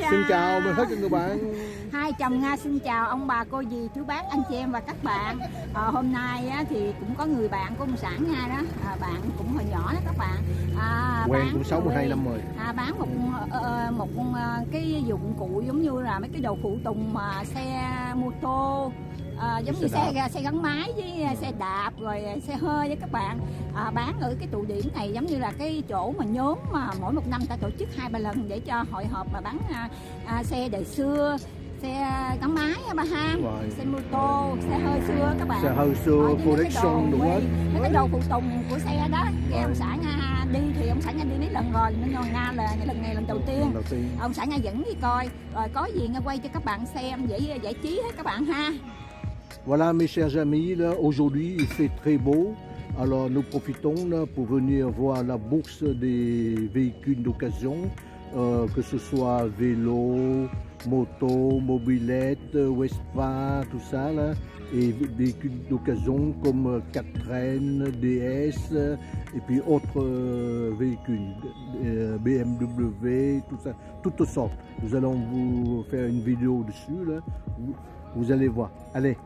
chào. Xin chào mình hết cho người bạn. Hai chồng Nga xin chào ông bà cô dì chú bác anh chị em và các bạn. À, hôm nay á, thì cũng có người bạn của ông sản Nga đó. À, bạn cũng hồi nhỏ đó các bạn. À, Quen bán cũng 62 rồi- năm rồi à, bán một ờ, một ờ, cái dụng cụ giống như là mấy cái đồ phụ tùng mà xe mô tô à, giống Xe như xe đạp. xe gắn máy với ờ, xe đạp rồi xe hơi với các bạn à, bán ở cái tụ điểm này giống như là cái chỗ mà nhóm mà mỗi một năm ta tổ chức hai ba lần để cho hội họp mà bán à, à, xe đời xưa xe gắn máy ba ha Rồi. xe mô tô xe hơi xưa các bạn Xe hơi xưa, Ờ, đồ đúng hết mấy cái đồ phụ tùng của xe đó nghe Rồi. ông xã nga đi thì ông xã nga đi mấy lần rồi nên rồi nga là lần này lần đầu tiên Đầu tiên ông xã nga dẫn đi coi rồi có gì nga quay cho các bạn xem để giải trí hết các bạn ha Voilà mes chers amis, aujourd'hui il fait très beau. Alors nous profitons pour venir voir la bourse des véhicules d'occasion, euh, que ce soit vélo, moto, mobilette, Vespa, tout ça et vé- véhicules d'occasion comme euh, 4N, DS et puis autres euh, véhicules, euh, BMW, tout ça, toutes sortes. Nous allons vous faire une vidéo dessus vous allez voir. Allez.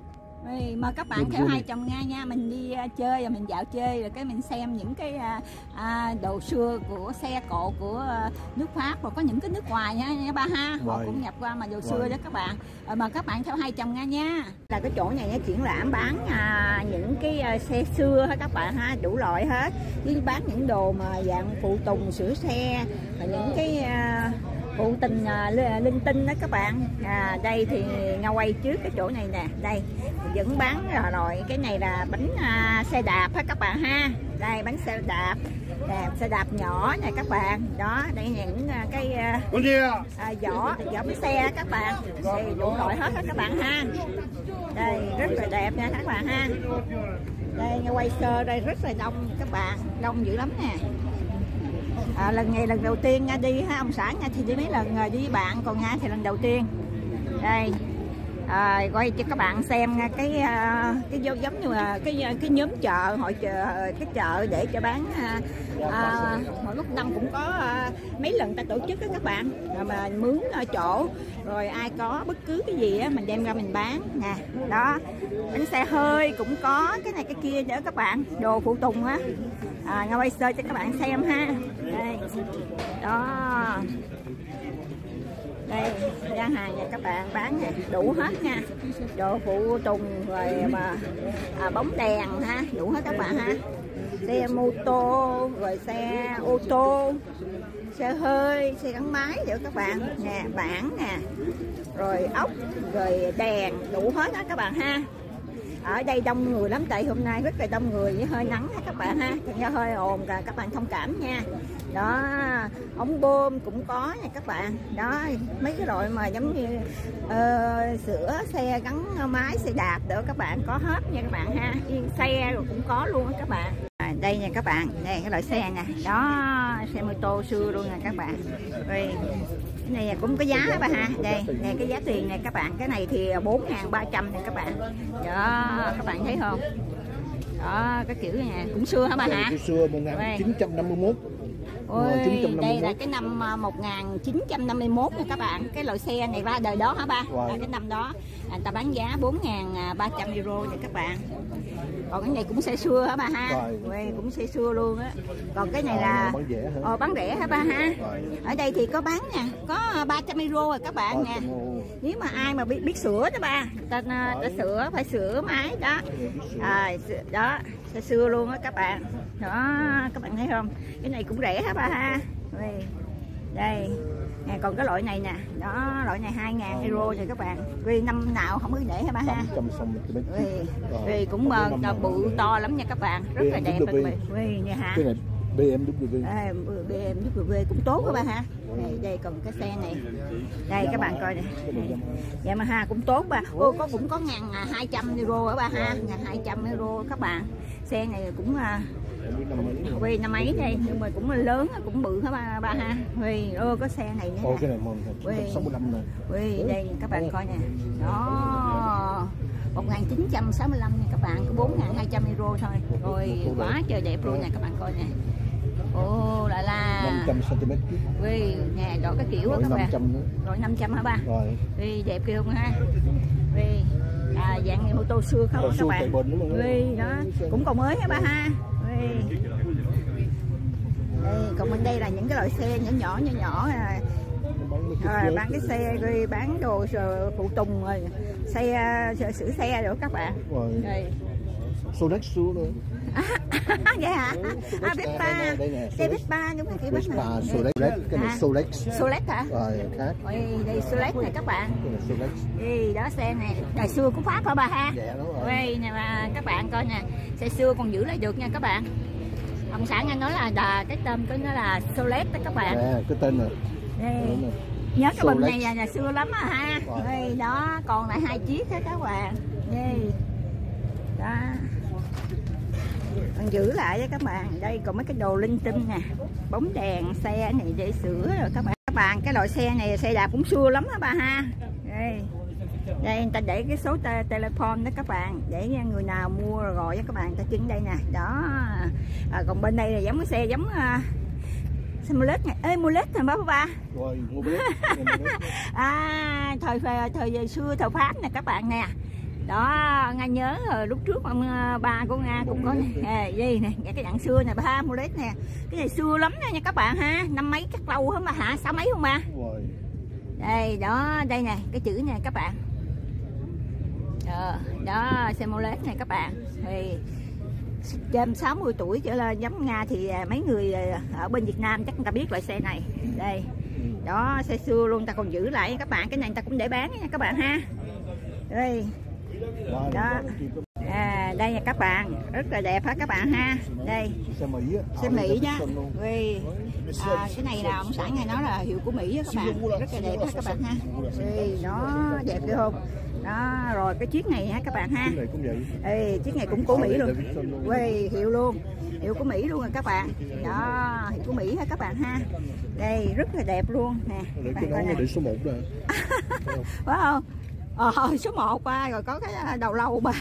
Rồi, mời các bạn theo hai chồng nga nha. Mình đi à, chơi và mình dạo chơi rồi cái mình xem những cái à, à, đồ xưa của xe cộ của à, nước pháp rồi có những cái nước ngoài nha, nha ba ha. Họ Rồi. cũng nhập qua mà đồ xưa Rồi. đó các bạn. Rồi mời các bạn theo hai chồng nga nha. Là cái chỗ này nó triển lãm bán à, những cái à, xe xưa hết các bạn ha đủ loại hết. Với bán những đồ mà dạng phụ tùng sửa xe và những cái à, phụ tình à, li- linh tinh đó các bạn. À, đây thì nga quay trước cái chỗ này nè. Đây vẫn bán rồi, rồi cái này là bánh à, xe đạp hết các bạn ha? Đây bánh xe đạp. Nè xe đạp nhỏ nè các bạn. Đó đây những à, cái à, à, vỏ vỏ bánh xe các bạn. Đây đủ loại hết các bạn ha. Đây rất là đẹp nha các bạn ha. Đây nghe quay sơ đây rất là đông các bạn. Đông dữ lắm nè à, lần này lần đầu tiên nga đi ha ông xã nga thì đi mấy lần rồi đi với bạn còn nga thì lần đầu tiên. Đây à, quay cho các bạn xem cái à, cái giống giống như là cái cái nhóm chợ hội chợ cái chợ để cho bán à, à mỗi lúc năm cũng có à, mấy lần ta tổ chức đó các bạn. Rồi mà mướn ở chỗ rồi ai có bất cứ cái gì á mình đem ra mình bán nè. Đó bánh xe hơi cũng có cái này cái kia nữa các bạn đồ phụ tùng á. À, nga quay sơ cho các bạn xem ha. Đây. Đó đây gian hàng nha các bạn bán nha đủ hết nha. Đồ phụ tùng rồi mà à, bóng đèn ha đủ hết các bạn ha. Xe mô tô rồi xe ô tô xe hơi xe gắn máy nữa các bạn. Nè bảng nè rồi ốc rồi đèn đủ hết đó các bạn ha. Ở đây đông người lắm tại hôm nay rất là đông người với hơi nắng các bạn ha. Thành ra hơi ồn cả các bạn thông cảm nha đó ống bơm cũng có nha các bạn. Đó mấy cái loại mà giống như ờ, sửa xe gắn máy xe đạp nữa các bạn có hết nha các bạn ha. Yên xe rồi cũng có luôn các bạn. À, đây nha các bạn đây cái loại xe nè. Đó xe mô tô xưa luôn nè các bạn. Rồi cái này cũng có giá bà ha. Đây đây cái giá tiền này các bạn. Cái này thì 4.300 này các bạn. Đó các bạn thấy không? Đó cái kiểu này cũng xưa hả bà hả xưa 1951. Ôi, 1951. đây là cái năm à, 1951 nha các bạn cái loại xe này ra đời đó hả ba Wow. à, cái năm đó à, người ta bán giá 4.300 euro nha các bạn còn cái này cũng xe xưa hả ba ha? Rồi. Cũng xe xưa luôn á. Còn cái này Ờ, là bán rẻ hả? ờ, bán rẻ hả ba ha? Rồi. ở đây thì có bán nè có 300 euro rồi các bạn nè. 300 euro. nếu mà ai mà biết biết sửa đó ba ta, ta, sửa phải sửa máy đó. À, sửa- đó xe xưa luôn á các bạn. Đó các bạn thấy không? Cái này cũng rẻ hả ba ha? Đây nè còn cái loại này nè. Đó loại này 2.000 euro rồi các bạn. Vì năm nào không có để hả ba ha? 860 km. vì, vì cũng mờ bự to lắm nha các bạn. Rất là đẹp vì nha hả? BMW. à, BMW cũng tốt các bạn ha? Đây, đây còn cái xe này. Đây các bạn coi nè. Yamaha cũng tốt ba. Ô có cũng có ngàn à, hai trăm euro ở ba ha? Ngàn hai trăm euro các bạn. Xe này cũng à, Huy năm ấy đây nhưng mà cũng lớn cũng bự hả ba ba ha? Huy ơ có xe này nữa Ồ nè. cái này mà Ui. 65 nè. Huy đây các bạn coi nè. Đó. 1965 nha các bạn có 4.200 euro thôi. Rồi quá trời đẹp luôn nè các bạn coi nè. Ồ là là. 500 cm vì nè đó cái kiểu á rồi các bạn. 500 nữa. Rồi 500 hả ba? Rồi. Vì đẹp kia không ha. Vì à, dạng mô tô xưa không các bạn? vì đó cũng còn mới hả ba ha đây còn bên đây là những cái loại xe nhỏ nhỏ nhỏ nhỏ à, chiếc bán cái xe rồi bán đồ rồi phụ tùng rồi xe xe- sửa xe rồi các bạn. Rồi đây Solex xua nữa vậy hả? Ừ, à Solex Vespa đây đây xe Solex. Vespa đúng rồi kiểu Vespa Solex cái này À. Solex Solex hả? Rồi khác. Ôi, đây Solex này các bạn. Cái Solex đi đó xe này. Ngày xưa cũng phát hả bà ha? Dạ đúng rồi. Đây nè các bạn coi nè. Xe xưa còn giữ lại được nha các bạn. Ông xã anh nói là, là cái tên của nó là Solex đó các bạn. Nè. Cái tên này đây. Nhớ cái bình Solex. này là, là xưa lắm á ha. Đây đó còn lại hai chiếc đó các bạn. Đây đó còn giữ lại đó các bạn. Đây còn mấy cái đồ linh tinh nè bóng đèn xe này để sửa rồi các bạn. Các bạn cái loại xe này xe đạp cũng xưa lắm đó bà ha. Đây. Đây người ta để cái số te telephone đó các bạn. Để người nào mua rồi gọi với các bạn ta chứng đây nè. Đó. À, còn bên đây là giống cái xe giống uh, xe mulet này. Ê mulet hả ba ba rồi mua à thời thời, thời xưa thời pháp nè các bạn nè đó nga nhớ rồi lúc trước ông ờ, ba của nga cũng có nè gì nè cái dạng xưa nè ba mulet nè. Cái này xưa lắm nha các bạn ha năm mấy chắc lâu hết mà hả? Sáu mấy không ba đây đó đây nè cái chữ nè các bạn. Ờ, đó xe molet này các bạn. Thì trên 60 tuổi trở lên giống Nga thì à, mấy người à, ở bên Việt Nam chắc người ta biết loại xe này. Đây đó xe xưa luôn ta còn giữ lại các bạn cái này người ta cũng để bán nha các bạn ha. Đây Đó, à, đây nha các bạn. Rất là đẹp hả các bạn ha? Đây. Xe Mỹ á. Xe Họ đi Mỹ ra nha Bixton luôn. Vì, à, cái này là ông xã ngày nói là hiệu của Mỹ các bạn. rất là đẹp ha các bạn ha? Vì, nó đẹp chưa không? Đó rồi cái chiếc này ha các bạn ha? Chiếc này cũng vậy. Ê, chiếc này cũng của Mỹ luôn. Quê hiệu luôn. Hiệu của Mỹ luôn rồi các bạn. Đó hiệu của Mỹ ha các bạn ha? Đây rất là đẹp luôn nè. Bạn coi này nè. số 1 nè. Phải không ờ số 1 ba rồi có cái đầu lâu ba.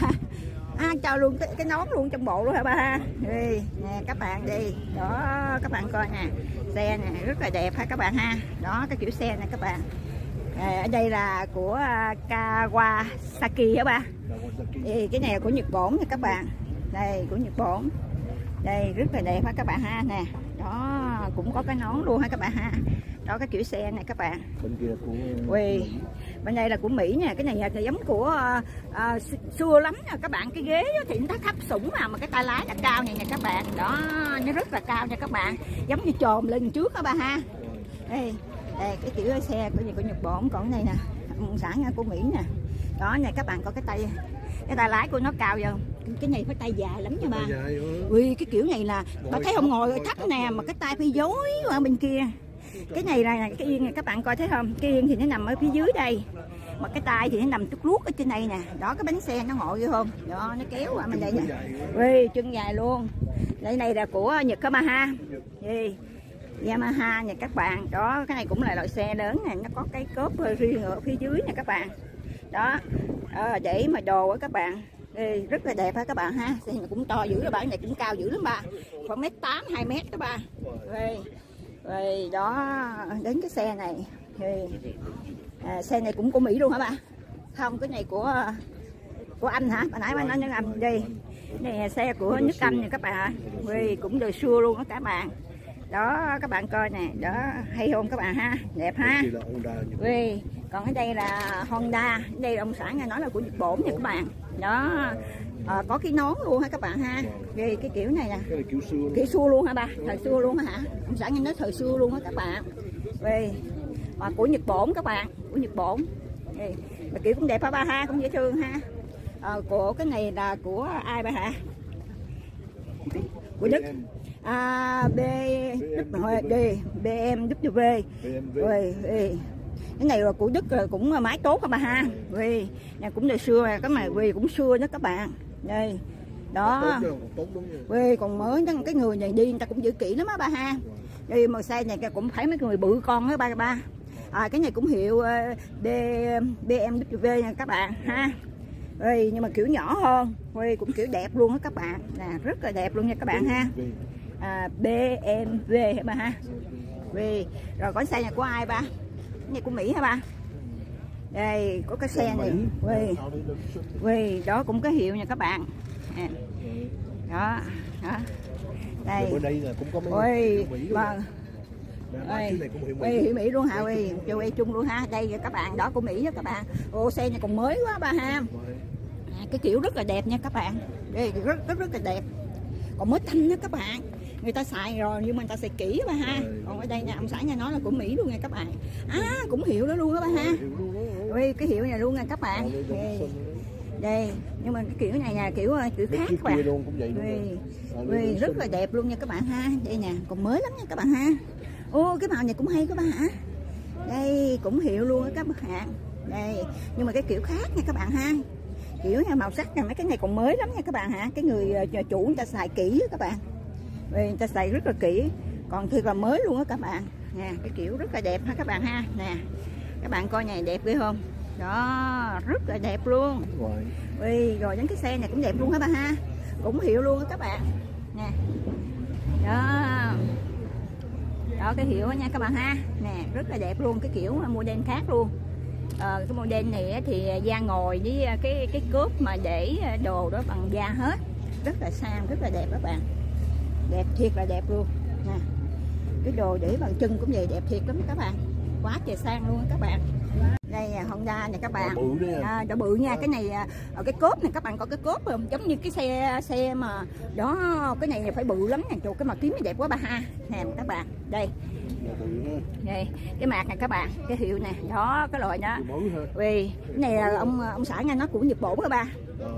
À, cho luôn cái, cái nón luôn trong bộ luôn hả ba đi nè các bạn đi. Đó các bạn coi nè. Xe nè rất là đẹp ha các bạn ha. Đó cái kiểu xe này các bạn. À, ở đây là của à, Kawasaki hả ba? Thì cái này là của Nhật Bản nha các bạn. Đây của Nhật Bản. Đây rất là đẹp ha các bạn ha nè đó cũng có cái nón luôn ha các bạn ha. Đó cái kiểu xe này các bạn. Bên kia của Quỳ bên đây là của Mỹ nha. Cái này là giống của à, à, xưa lắm nha các bạn. Cái ghế thì nó thấp sủng mà mà cái tay lái là cao này nè các bạn. Đó nó rất là cao nha các bạn. Giống như chồm lên trước các bạn ha. Đây đây cái kiểu xe của gì của Nhật Bản còn cái này nè. Ông xã nha của Mỹ nè. Đó nè các bạn có cái tay cái tay lái của nó cao chưa cái này phải tay dài lắm nha ba. Ui cái kiểu này là bà thấy không? ngồi thấp nè mà cái tay phía dối qua bên kia. Cái này là cái yên này các bạn coi thấy không? Cái yên thì nó nằm ở phía dưới đây. Mà cái tay thì nó nằm chút luốt ở trên đây nè. Đó cái bánh xe nó ngồi vô không? Đó nó kéo qua bên đây nè. Ui, chân dài luôn. Đây này là của Nhật Yamaha. Ui, Yamaha nha các bạn. Đó cái này cũng là loại xe lớn này nó có cái cốp riêng ở phía dưới nè các bạn đó. Ờ, để mà đồ á các bạn. Ê, rất là đẹp ha các bạn ha. Xe này cũng to dữ rồi bạn này cũng cao dữ lắm ba. Khoảng mét tám hai mét đó ba. Ê, rồi đó. Đến cái xe này Ê, à, xe này cũng của Mỹ luôn hả ba? Không cái này của của anh hả? Bà nãy bà nói nước Anh đi. Này là xe của nước Anh nha các bạn. Ạ Ê, cũng đời xưa luôn đó các bạn. Đó các bạn coi nè. Đó hay không các bạn ha? Đẹp ha? Đây là còn ở đây là Honda đây ông xã nghe nói là của Nhật Bản nha các bạn. Đó à, có cái nón luôn ha các bạn ha? Ghê, cái kiểu này nè. Cái này kiểu xưa. Luôn. kiểu xưa luôn hả ba? Thời xưa luôn hả? Ông xã nghe nói thời xưa luôn á các bạn. Ui, và của Nhật Bản các bạn của Nhật Bản Ui, mà kiểu cũng đẹp hả ba ha? Cũng dễ thương ha. À, của cái này là của ai ba hả? Của Đức. À, B Đức D BMW BMW. Ui, ui. Cái này là của Đức là cũng máy tốt các bạn ha Ui, này cũng đời xưa cái này Ui, cũng xưa đó các bạn. Đây đó. Chứ, còn mới đó, cái người này đi người ta cũng giữ kỹ lắm á ba ha. Đi mà xe này cũng phải mấy người bự con á ba ba. À, cái này cũng hiệu ờ, B, BMW nha các bạn ha. Ui, nhưng mà kiểu nhỏ hơn. Ui, cũng kiểu đẹp luôn á các bạn. Nè rất là đẹp luôn nha các bạn ha. À, BMW hả ba ha? Vì rồi có xe này của ai ba Cái này của Mỹ hả ba? Đây có cái xe này. Vì vì đó cũng có hiệu nha các bạn. Đó đó. Đây. Bữa đây là cũng có mấy ôi Mỹ luôn. vâng quay Mỹ. Mỹ luôn hả? Quay cho quay chung luôn ha đây các bạn đó của Mỹ đó các bạn. Ô xe này còn mới quá ba ha. À, cái kiểu rất là đẹp nha các bạn. Đây rất rất rất là đẹp. Còn mới thanh đó các bạn người ta xài rồi nhưng mà người ta xài kỹ ba ha. Còn ở đây nha ông xã nhà nói là của Mỹ luôn nha các bạn. À cũng hiệu đó luôn đó ba ha. Ui, cái hiệu này luôn nha các bạn. Đây, nhưng mà cái kiểu này là kiểu ờ, kiểu khác các bạn. luôn cũng vậy luôn. Ui, rất là đẹp luôn nha các bạn ha. Đây nè còn mới lắm nha các bạn ha. Ô cái màu này cũng hay các bạn hả? Đây cũng hiệu luôn á các bạn. Đây nhưng mà cái kiểu khác nha các bạn ha. Kiểu nha màu sắc này mấy cái này còn mới lắm nha các bạn hả? Cái người ờ, chủ người ta xài kỹ các bạn Ui, người ta xài rất là kỹ. Còn thiệt là mới luôn á các bạn. Nè cái kiểu rất là đẹp ha các bạn ha. Nè các bạn coi này đẹp ghê không? Đó rất là đẹp luôn. Rồi. Ui, rồi đến cái xe này cũng đẹp luôn hả ba ha? Cũng hiệu luôn á các bạn. Nè. Đó. Đó cái hiệu nha các bạn ha. Nè rất là đẹp luôn cái kiểu model khác luôn. Ờ, cái model này thì da ngồi với cái cái cốp mà để đồ đó bằng da hết. Rất là sang rất là đẹp các bạn đẹp thiệt là đẹp luôn. Nè cái đồ để bằng chân cũng vậy đẹp thiệt lắm các bạn. Quá trời sang luôn các bạn. Đây là Honda nè các bạn. Đồ bự à. đồ bự nha. Cái này à, ở cái cốp này các bạn có cái cốp không giống như cái xe xe mà đó cái này phải bự lắm nè. Trời cái màu tím này đẹp quá ba ha. Nè các bạn. Đây. Đây cái mạc này các bạn cái hiệu này đó cái loại đó. Vì cái này là ông ông xã nghe nó của Nhật Bổn các ba?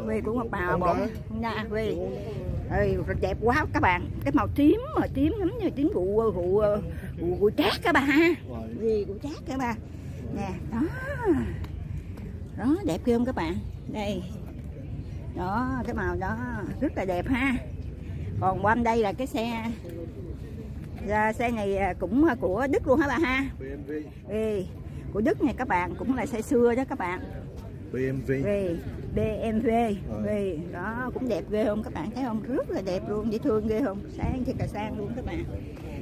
Vì của một bà bổn nha vì Ơi, đẹp quá các bạn. Cái màu tím mà tím giống như tím rượu rượu rượu, rượu trát các bà ha. Rồi. vì rượu trát các bà. Nè đó. Đó đẹp ghê không các bạn? Đây. Đó cái màu đó rất là đẹp ha. Còn qua đây là cái xe là xe này cũng của Đức luôn hả bà ha? BMW. vì của Đức này các bạn cũng là xe xưa đó các bạn. BMW. BMW về đó cũng đẹp ghê không các bạn? Thấy không? Rất là đẹp luôn dễ thương ghê không? Sáng thiệt là sang luôn các bạn.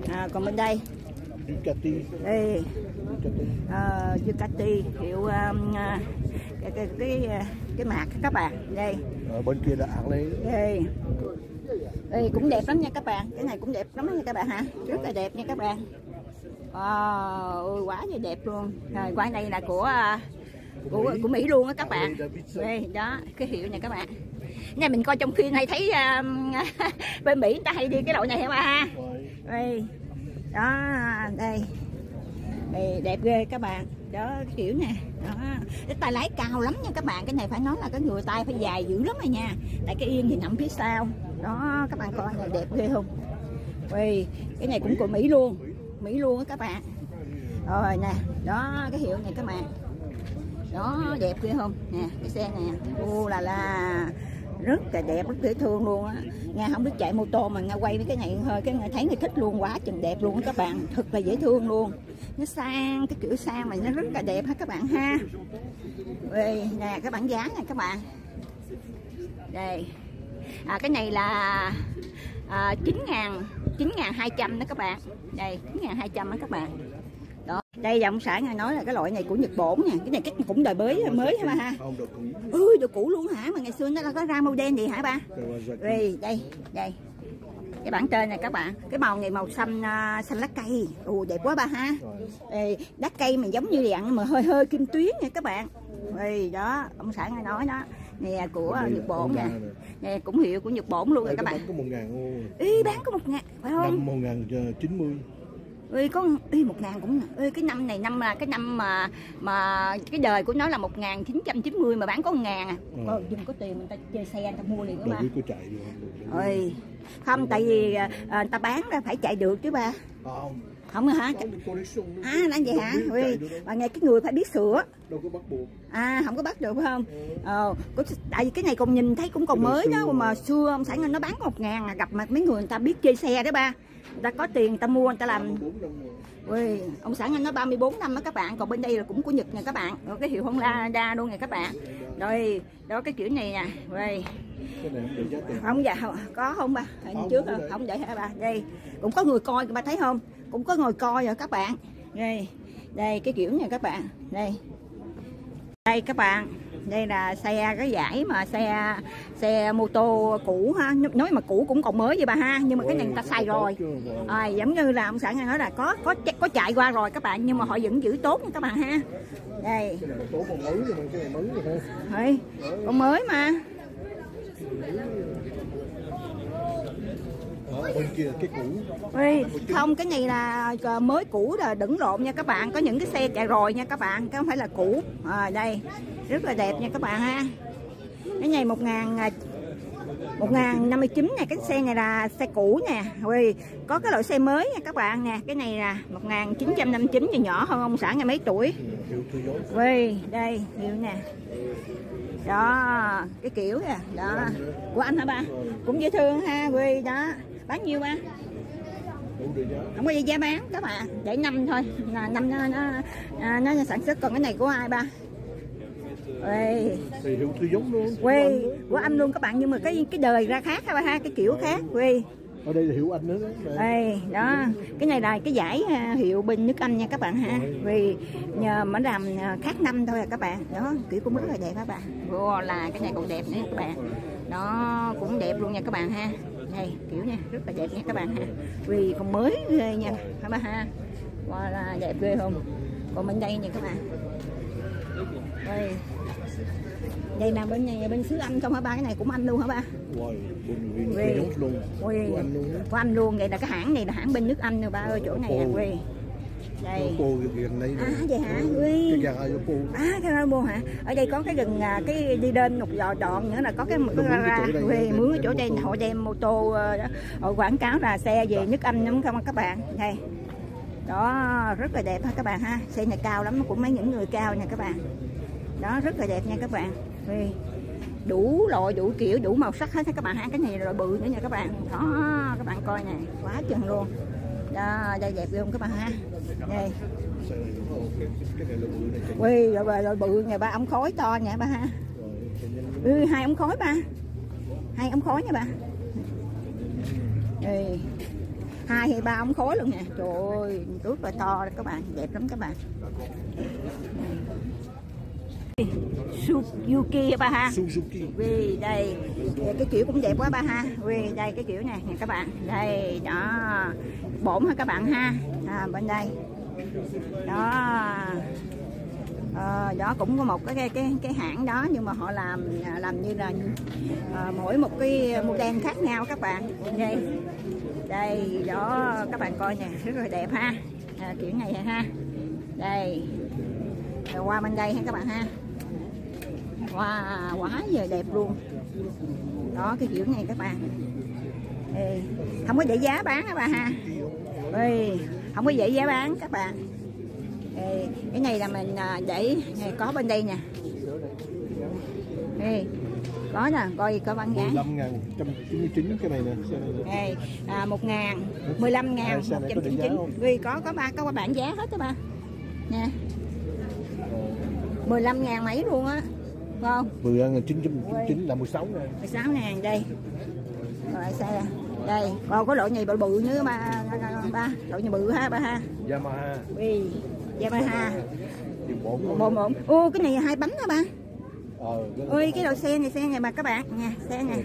À, còn bên đây? Ducati. đây Ducati. uh, Ducati hiệu um, cái cái cái cái mạc các bạn. Đây. Ở bên kia là lấy. đây đây cũng đẹp lắm nha các bạn. Cái này cũng đẹp lắm nha các bạn hả? Rất là đẹp nha các bạn. Wow, quá là đẹp luôn. Rồi qua đây là của uh, của của Mỹ. luôn á các bạn. Đây đó cái hiệu này các bạn. Này mình coi trong phim hay thấy um, bên Mỹ người ta hay đi cái loại này hả ba ha Rồi. đây đó đây đây đẹp ghê các bạn. Đó cái kiểu nè đó. Cái tay lái cao lắm nha các bạn. Cái này phải nói là cái người tay phải dài dữ lắm rồi nha. Tại cái yên thì nằm phía sau. Đó các bạn coi này đẹp ghê không? Ui, cái này cũng của Mỹ luôn. Mỹ luôn á các bạn. Rồi nè đó cái hiệu này các bạn đó đẹp ghê không? Nè cái xe này ô là là rất là đẹp rất dễ thương luôn á. Nghe không biết chạy mô tô mà nghe quay với cái này hơi cái người thấy người thích luôn quá chừng đẹp luôn các bạn. Thật là dễ thương luôn. Nó sang cái kiểu sang mà nó rất là đẹp ha các bạn ha? Ê, nè các bản giá này các bạn. Đây. À, cái này là à, 9 ngàn 9 ngàn 200 đó các bạn. Đây 9 ngàn 200 đó các bạn đây dòng xã nghe nói là cái loại này của Nhật Bổn nè cái này chắc cũng đời mới mới hả ba ha Không được cũng. ui đồ cũ luôn hả? Mà ngày xưa nó có ra màu đen gì hả ba? Kawasaki. đây đây. Cái bản tên này các bạn. Cái màu này màu xanh à, xanh lá cây. Ồ đẹp quá ba ha. Rồi. Ê, đá cây mà giống như dạng mà hơi hơi kim tuyến nha các bạn. Ê, đó ông xã nghe nói đó. Nè của Đây là Nhật Bổn nè. nè. cũng hiệu của Nhật Bổn luôn rồi Đây các cái bạn. có một ngàn. Ý bán có một ngàn phải không? Năm một ngàn ờ, chín mươi. Ê, có ý một ngàn cũng Ê, cái năm này năm là cái năm mà mà cái đời của nó là một ngàn chín trăm chín mươi mà bán có ngàn à. Ừ. Ôi, dùng có tiền người ta chơi xe người ta mua liền đó ba. có chạy được ơi không tại vì à, à, người ta bán ra phải chạy được chứ ba. Không. không hả? Có à là vậy hả? Ui, mà nghe cái người phải biết sửa. Đâu có bắt buộc. à không có bắt được phải không? Ờ có, tại vì cái này còn nhìn thấy cũng còn mới đó mà xưa ông sản nó bán có một ngàn à, gặp mà mấy người người ta biết chơi xe đó ba ta có tiền người ta mua người ta làm. Ui, ông sản anh nói 34 năm đó các bạn còn bên đây là cũng của Nhật nè các bạn. Rồi cái hiệu Honda luôn nè các bạn. Rồi đó cái kiểu này nè rồi. Không không dạ không, có không ba? Hình Không, trước không không, vậy hả ba? Đây cũng có người coi ba thấy không? Cũng có người coi rồi các bạn. Đây đây cái kiểu này các bạn. Đây. Đây các bạn đây là xe cái giải mà xe xe mô tô cũ ha. Nói mà cũ cũng còn mới vậy bà ha nhưng mà cái này người ta xài rồi. à, giống như là ông xã nghe nói là có có có chạy qua rồi các bạn nhưng mà họ vẫn giữ tốt nha các bạn ha. Đây. Còn mới mà cái này mới rồi ha Thôi, còn mới mà Đó, bên kia cái cũ. Ê, không cái này là ờ, mới cũ là đừng lộn nha các bạn. Có những cái xe chạy rồi nha các bạn cái không phải là cũ. À, đây rất là đẹp nha các bạn ha. Cái này một ngàn ờ, một ngàn năm mươi chín này cái xe này là xe cũ nè. Ui, có cái loại xe mới nha các bạn nè. Cái này là một ngàn chín trăm năm mươi chín nhỏ hơn ông xã ngày mấy tuổi. Hiệu Ui, đây hiệu nè. Đó cái kiểu nè đó. Của anh hả ba? Cũng dễ thương ha quy đó bán nhiêu ba không có gì giá bán các bạn. Để năm thôi. Là năm nó nó, nó nó sản xuất còn cái này của ai ba? Ê, thì hiệu giống luôn quê của anh luôn các bạn nhưng mà cái cái đời ra khác ha ha cái kiểu khác quê ở đây là hiệu anh nữa đó. Đây. Ê, đó cái này là cái giải à, hiệu bình nước Anh nha các bạn ha. Vì nhờ mà làm à, khác năm thôi à các bạn. Đó kiểu cũng rất là đẹp các bạn. Vô là cái này còn đẹp nữa các bạn. Nó cũng đẹp luôn nha các bạn ha đây kiểu nha rất là đẹp nha các bạn ha. Vì còn mới ghê nha hả ba ha? Wow, là đẹp ghê không? Còn bên đây nha các bạn. Đây. Đây là bên này bên xứ Anh không hả ba? Cái này cũng Anh luôn hả ba? Wow, bên luôn. Ui, của anh luôn của anh luôn vậy là cái hãng này là hãng bên nước Anh rồi ba ơi chỗ này à Ồ. quê đây. Cô à vậy hả? Cái ui gà ở cô à cái ra mua hả? Ở đây có cái gần à, cái đi lên một dò đoạn nữa là có cái một cái gara chỗ đây, quê mướn cái chỗ đây họ đem mô tô ờ, họ quảng cáo là xe về nước Anh đúng không các bạn. Đây. Đó rất là đẹp ha các bạn ha. Xe này cao lắm cũng mấy những người cao nha các bạn. Đó rất là đẹp nha các bạn. Ui, đủ loại đủ kiểu đủ màu sắc hết các bạn ha. Cái này loại bự nữa nha các bạn. Đó các bạn coi nè. Quá chừng luôn. Đó đây đẹp luôn các bạn ha đây Ui, rồi, rồi, rồi bự ngày ba ống khói to nha ba ha. Ui, hai ống khói ba. Hai ống khói nha ba. Ui, hai hay ba ống khói luôn nè. Trời ơi rất là to các bạn đẹp lắm các bạn. Suzuki ba ha. Suzuki. Vì đây. Cái kiểu cũng đẹp quá ba ha. Vì đây cái kiểu này nè các bạn. Đây đó. Bổn ha các bạn ha? À, bên đây đó. À, đó cũng có một cái cái cái cái hãng đó nhưng mà họ làm à, làm như là à, mỗi một cái model khác nhau các bạn. Đây. Đây đó các bạn coi nè rất là đẹp ha. À, kiểu này ha. Đây. Rồi qua bên đây ha các bạn ha. Wow quá giờ đẹp luôn. Đó cái kiểu này các bạn. Ê, không có để giá bán các bạn ha. Ê, không có dễ giá bán các bạn. Ê, cái này là mình à, để này, có bên đây nè. Ê, có nè coi có băng giá. 15 ngàn 199 cái này nè. Đây, à, một ngàn, mười lăm ngàn, À, một xe này trăm có định chín. giá chín không? Vì có có ba có bản giá hết đó ba. Nè, mười lăm ngàn mấy luôn á không? 10 ngàn 999 là 16 ngàn 16 ngàn đây. Rồi xe. Đây, còn có loại này bự bự nữa ba, ba. Loại này bự ha ba ha. Yamaha Vì Yamaha bổn Một một Ô cái này hai bánh hả ba? Ờ cái Ôi cái loại xe này xe này mà các bạn. Nè xe này.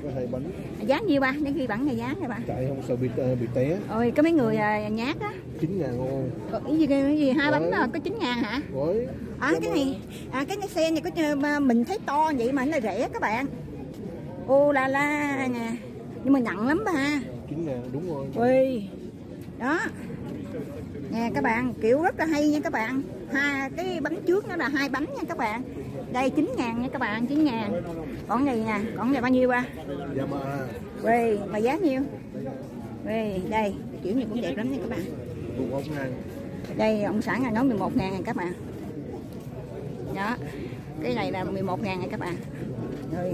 Giá nhiêu ba? Đến khi bản này giá này ba. Chạy không sợ bị bị té. Ôi có mấy người à, nhát á. 9 ngàn Có cái gì, cái gì hai bánh Ôi. là có 9 ngàn hả? Rồi À cái này à cái này xe này có mình thấy to vậy mà nó rẻ các bạn. Ô la la nè. Nhưng mà nặng lắm ba. 9 ngàn đúng rồi. Ui đó. Nè các bạn kiểu rất là hay nha các bạn. Hai cái bánh trước nó là hai bánh nha các bạn. Đây 9 ngàn nha các bạn 9 ngàn. Còn này nè? Còn này bao nhiêu ba? Yamaha ui mà giá nhiêu? Ui đây kiểu này cũng đẹp lắm nha các bạn. 11 ngàn. Đây ông xã ngài nói 11 ngàn này các bạn. Đó cái này là 11 ngàn này các bạn. Rồi.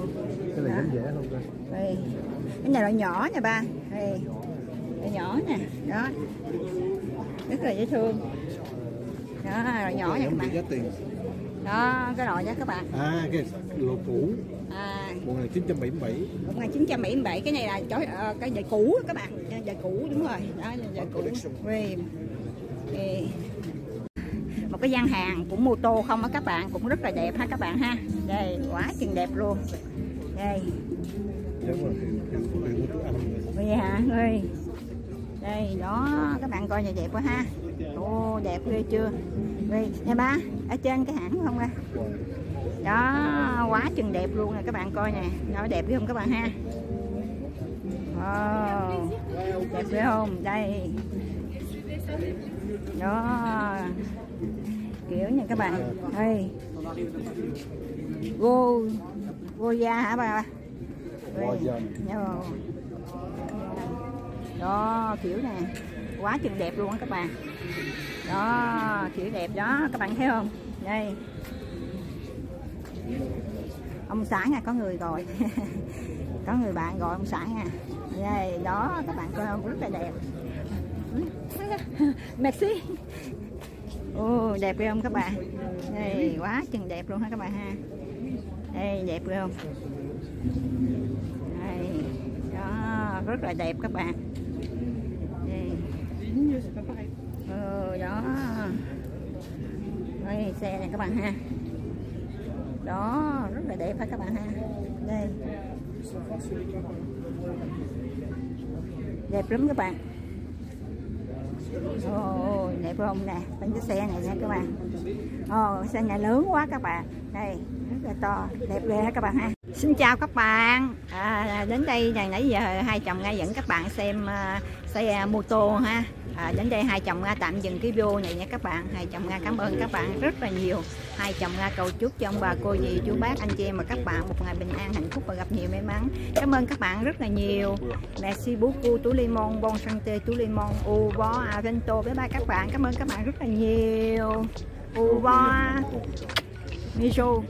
Cái này rẻ không Đây. cái này loại nhỏ nè ba. Đây loại nhỏ nè. Đó. Rất là dễ thương. Đó loại nhỏ Cái này các bạn. đó cái nồi nha các bạn. À, cái lò cũ. À. 1977 1977 cái này là chỗ ờ, cái giày cũ các bạn. Giày cũ đúng rồi. Đó giày cũ. Ui. một cái gian hàng cũng mô tô không á các bạn. Cũng rất là đẹp ha các bạn ha. Đây quá chừng đẹp luôn. Đây. Vậy hả ơi đây đó các bạn coi này đẹp quá ha. Ô đẹp ghê chưa? Đây nha ba ở trên cái hãng không ra? Đó quá chừng đẹp luôn nè các bạn coi nè. Nó đẹp ghê không các bạn ha? Wow, đẹp ghê không? Đây. Đó kiểu nha các bạn đây. Go goya hả bà đây, bà đó, kiểu nè quá chừng đẹp luôn á các bạn. Đó, kiểu đẹp đó, các bạn thấy không? Đây. Ông xã nha, có người gọi. Có người bạn gọi ông xã nha. Đây, đó, các bạn coi không? Rất là đẹp. Merci ô, đẹp ghê không các bạn? Đây, quá chừng đẹp luôn ha các bạn ha. Đây, đẹp ghê không? Đây. Đó, rất là đẹp các bạn ừ, đó. Đây xe này các bạn ha. Đó rất là đẹp phải các bạn ha. Đây. Đẹp lắm các bạn. Ôi đẹp không nè. Bên cái xe này nha các bạn. Ồ xe này lớn quá các bạn. Đây rất là to đẹp ghê ha các bạn ha. Xin chào các bạn. À, đến đây này nãy giờ hai chồng ngay dẫn các bạn xem uh, xe mô tô ha à, đến đây hai chồng nga tạm dừng cái video này nha các bạn. Hai chồng nga cảm ơn các bạn rất là nhiều. Hai chồng nga cầu chúc cho ông bà cô dì chú bác anh chị em và các bạn một ngày bình an hạnh phúc và gặp nhiều may mắn. Cảm ơn các bạn rất là nhiều. Merci beaucoup tú limon bon santé tú limon u bo avento bye bye các bạn. Cảm ơn các bạn rất là nhiều. U bo miso